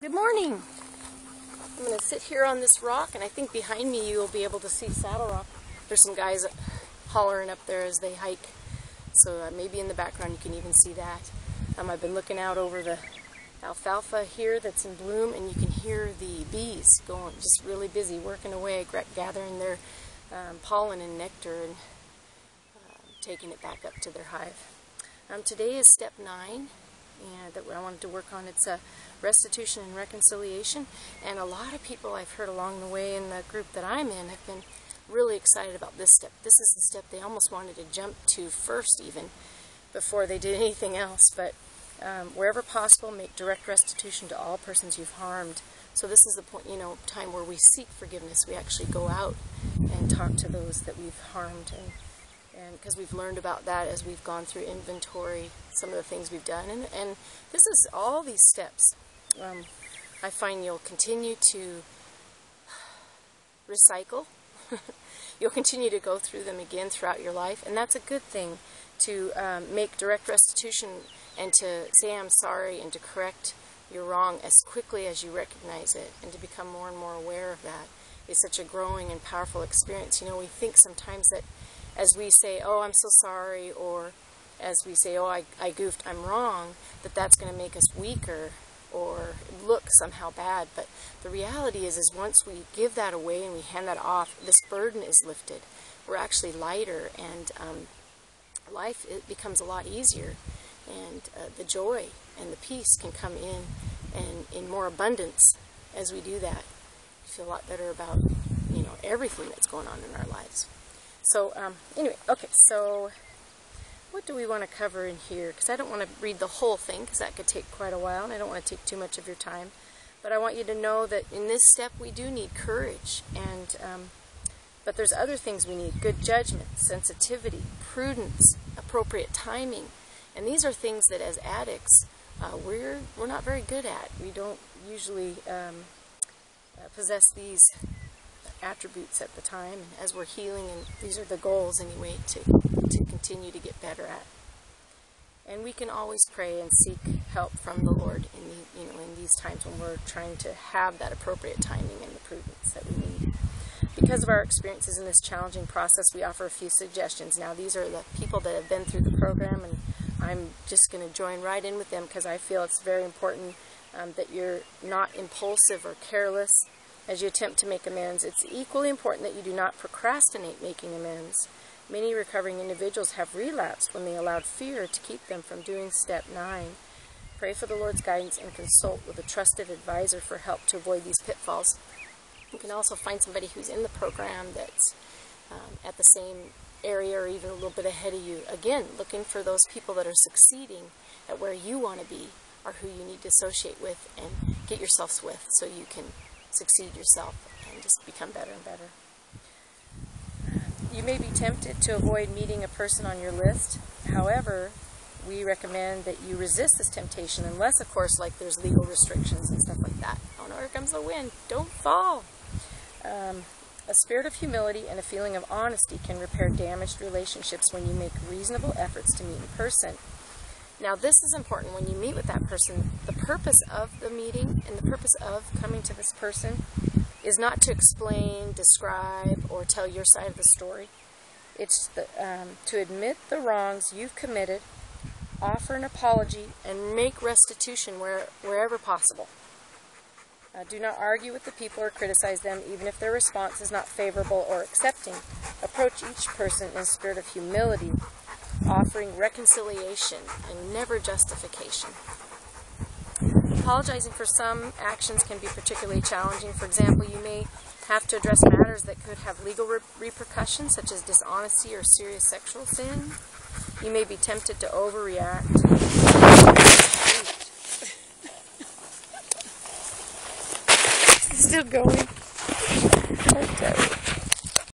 Good morning. I'm going to sit here on this rock, and I think behind me you'll be able to see Saddle Rock. There's some guys hollering up there as they hike, so uh, maybe in the background you can even see that. Um, I've been looking out over the alfalfa here that's in bloom, and you can hear the bees going, just really busy, working away, gathering their um, pollen and nectar and uh, taking it back up to their hive. Um, today is step nine, and that I wanted to work on. It's a restitution and reconciliation, and a lot of people I've heard along the way in the group that I'm in have been really excited about this step. This is the step they almost wanted to jump to first, even before they did anything else. But um, wherever possible, make direct restitution to all persons you've harmed. So this is the point, you know, time where we seek forgiveness. We actually go out and talk to those that we've harmed and and because we've learned about that as we've gone through inventory, some of the things we've done, and, and this is all these steps. Um, I find you'll continue to recycle. you'll continue to go through them again throughout your life, and that's a good thing to um, make direct restitution and to say I'm sorry and to correct your wrong as quickly as you recognize it and to become more and more aware of that is such a growing and powerful experience. You know, we think sometimes that as we say, oh, I'm so sorry, or as we say, oh, I, I goofed, I'm wrong, that that's going to make us weaker or look somehow bad. But the reality is, is once we give that away and we hand that off, this burden is lifted. We're actually lighter, and um, life it becomes a lot easier, and uh, the joy and the peace can come in and in more abundance as we do that. We feel a lot better about you know everything that's going on in our lives. So um, anyway, okay, so what do we want to cover in here? Because I don't want to read the whole thing because that could take quite a while and I don't want to take too much of your time. But I want you to know that in this step we do need courage and um, but there's other things we need. Good judgment, sensitivity, prudence, appropriate timing. And these are things that as addicts uh, we're, we're not very good at. We don't usually um, uh, possess these attributes at the time and as we're healing and these are the goals anyway to, to continue to get better at. And we can always pray and seek help from the Lord in the, you know in these times when we're trying to have that appropriate timing and the prudence that we need. Because of our experiences in this challenging process, we offer a few suggestions. Now, these are the people that have been through the program, and I'm just going to join right in with them because I feel it's very important um, that you're not impulsive or careless as you attempt to make amends, it's equally important that you do not procrastinate making amends. Many recovering individuals have relapsed when they allowed fear to keep them from doing step 9. Pray for the Lord's guidance and consult with a trusted advisor for help to avoid these pitfalls. You can also find somebody who's in the program that's um, at the same area or even a little bit ahead of you. Again, looking for those people that are succeeding at where you want to be or who you need to associate with and get yourselves with so you can succeed yourself and just become better and better. You may be tempted to avoid meeting a person on your list. However, we recommend that you resist this temptation unless, of course, like there's legal restrictions and stuff like that. Oh no, here comes the wind. Don't fall. Um, a spirit of humility and a feeling of honesty can repair damaged relationships when you make reasonable efforts to meet in person. Now, this is important when you meet with that person. The purpose of the meeting and the purpose of coming to this person is not to explain, describe, or tell your side of the story. It's the, um, to admit the wrongs you've committed, offer an apology, and make restitution where, wherever possible. Uh, do not argue with the people or criticize them, even if their response is not favorable or accepting. Approach each person in a spirit of humility offering reconciliation and never justification. Apologizing for some actions can be particularly challenging. For example, you may have to address matters that could have legal re repercussions, such as dishonesty or serious sexual sin. You may be tempted to overreact. Still going.